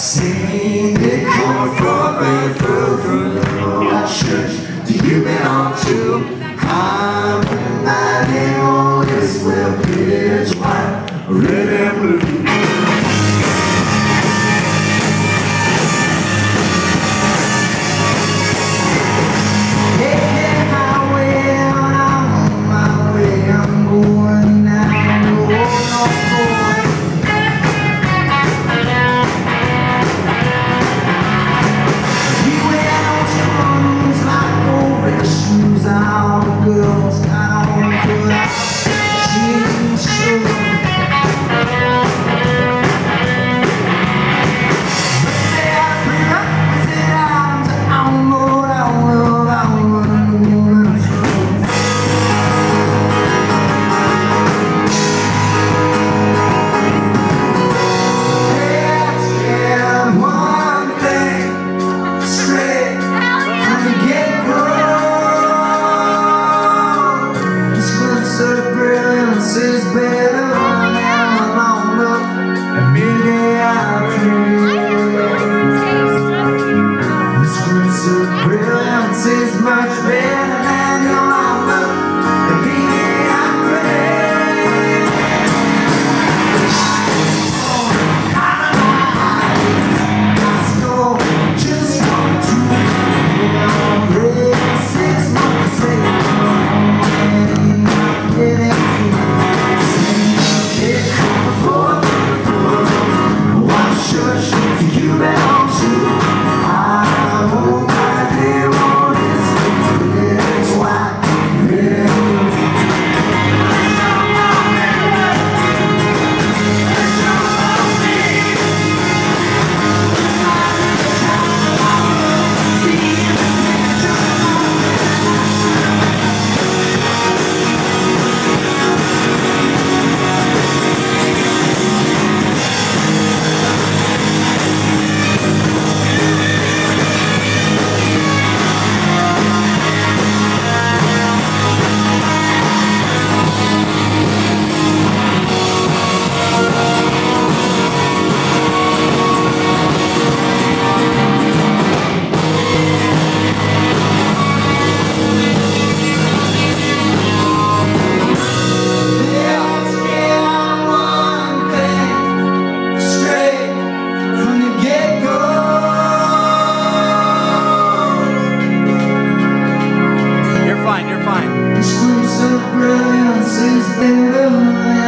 Sing it going forth and through What church do you belong to? I'm in that oldest will pitch white, red and blue. brilliance is in the light.